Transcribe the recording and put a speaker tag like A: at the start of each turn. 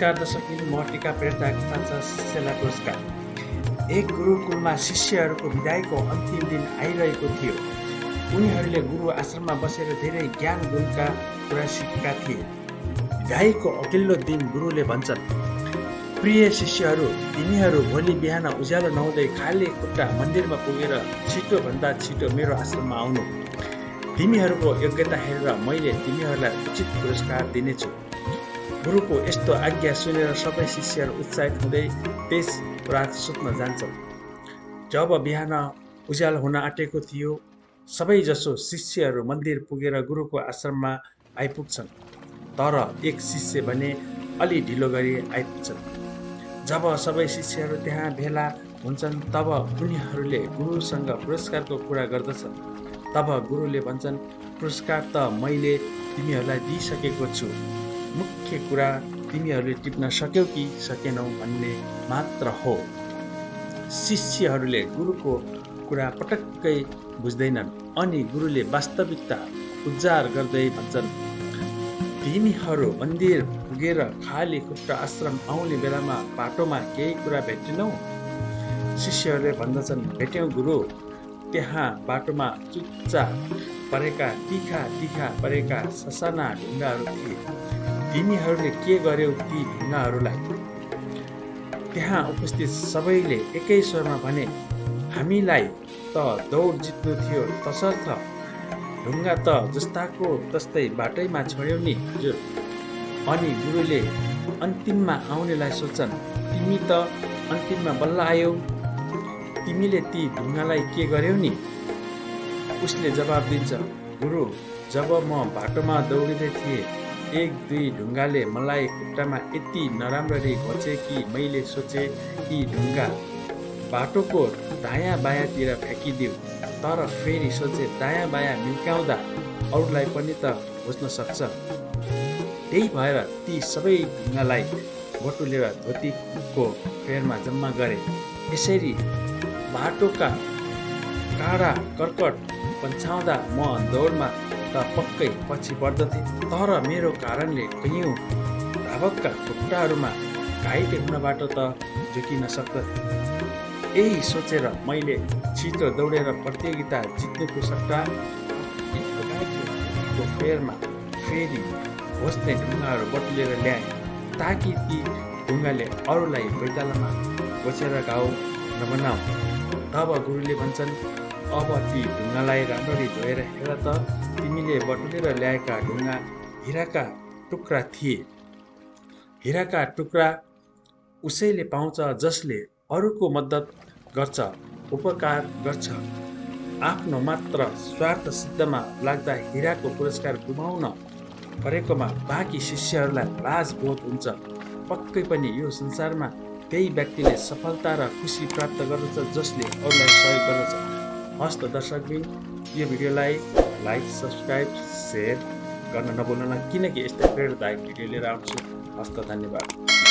A: नमस्कार दर्शक म टिका चाहन्छ शिष्यलाई पुरस्कार। एक गुरुकुलमा शिष्यहरूको विदायको अन्तिम दिन आइरहेको थियो। उनीहरूले गुरु आश्रममा बसेर धेरै ज्ञान गुणका कुरा सिकेका थिए। विदायको अघिल्लो दिन गुरुले भन्छन् प्रिय शिष्यहरू तिमीहरू भोलि बिहान उज्यालो नहुँदै खाली खुट्टा मन्दिरमा पुगेर छिटोभन्दा छिटो मेरो आश्रममा आउनु। तिमीहरूको योग्यता हेरेर मैले तिमीहरूलाई उचित पुरस्कार दिनेछु। गुरुको यस्तो आज्ञा सुनेर सबै शिष्यहरू उत्साहित हुँदै त्यस रात सुत्न जान्छन्। जब बिहान उज्यालो हुन आँटेको थियो सबैजसो शिष्यहरू मन्दिर पुगेर गुरुको आश्रममा आइपुग्छन्। तर एक शिष्य भने अलि ढिलो गरी आइपुग्छन्। जब सबै शिष्यहरू त्यहाँ भेला हुन्छन् तब उनीहरूले गुरुसँग पुरस्कारको कुरा गर्दछन्। तब गुरुले भन्छन् पुरस्कार त मैले तिमीहरूलाई दिइसकेको छु। मुख्य कुरा तिमीहरूले टिप्न सक्यौ कि सकेनौ भन्ने मात्र हो। शिष्यहरूले गुरुको कुरा पटक्कै बुझ्दैनन् अनि गुरुले वास्तविकता उजागर गर्दै भन्छन् तिमीहरू मन्दिर पुगेर खाली खुट्टा आश्रम आउने बेलामा बाटोमा केही कुरा भेटेनौ? शिष्यहरूले भन्दछन् भेट्यौँ गुरु त्यहाँ बाटोमा चुच्चा परेका तिखा तिखा परेका ससाना ढुङ्गाहरू थिए। तिमीहरूले के गर्यौ ती ढुङ्गाहरूलाई त्यहाँ उपस्थित सबैले एकै स्वरमा भने हामीलाई त दौड जित्नु थियो तसर्थ ढुङ्गा त जस्ताको तस्तै बाटैमा छोड्यौ नि हजुर। अनि गुरुले अन्तिममा आउनेलाई सोच्छन् तिमी त अन्तिममा बल्ल आयौ? तिमीले ती ढुङ्गालाई के गर्यौ नि? उसले जवाब दिन्छ गुरु जब म बाटोमा दौडिँदै थिएँ एक दुई ढुङ्गाले मलाई खुट्टामा यति नराम्ररी घोचे कि मैले सोचेँ कि ढुङ्गा बाटोको दायाँ बायाँतिर फ्याँकिदिऊ तर फेरि सोचे दायाँ बायाँ मिल्काउँदा अरूलाई पनि त घोच्न सक्छ। त्यही भएर ती सबै ढुङ्गालाई बटुलेर धोतीको फेरमा जम्मा गरे। यसरी बाटोका काँडा कर्कट पन्छाउँदा म दौडमा त पक्कै पछि बढ्दथे। तर मेरो कारणले कैयौँ धावकका खुट्टाहरूमा घाइते हुनबाट त झुकिन सक्दथे। यही सोचेर मैले छिटो दौडेर प्रतियोगिता जित्नुको सट्टा फेरमा फेरि घोस्ने ढुङ्गाहरू बटुलेर ल्याएँ ताकि ती ढुङ्गाले अरूलाई बैतालामा घोचेर घाउ नबनाऊ तब गुरुले भन्छन् अब ती ढुङ्गालाई राम्ररी धोएर हेर त। तिमीले बटुलेर ल्याएका ढुङ्गा हिराका टुक्रा थिए। हिराका टुक्रा उसैले पाउँछ जसले अरूको मद्दत गर्छ उपकार गर्छ। आफ्नो मात्र स्वार्थ सिद्धमा लाग्दा हिराको पुरस्कार गुमाउन परेकोमा बाँकी शिष्यहरूलाई लाज बोध हुन्छ। पक्कै पनि यो संसारमा त्यही व्यक्तिले सफलता र खुसी प्राप्त गर्दछ जसले अरूलाई सहयोग गर्दछ। हस्त दर्शकबिन यो भिडियोलाई लाइक सब्सक्राइब सेयर गर्न नभुल्नुहोला किनकि यस्तै प्रेरणादायक भिडियो लिएर आउँछु। हस्त धन्यवाद।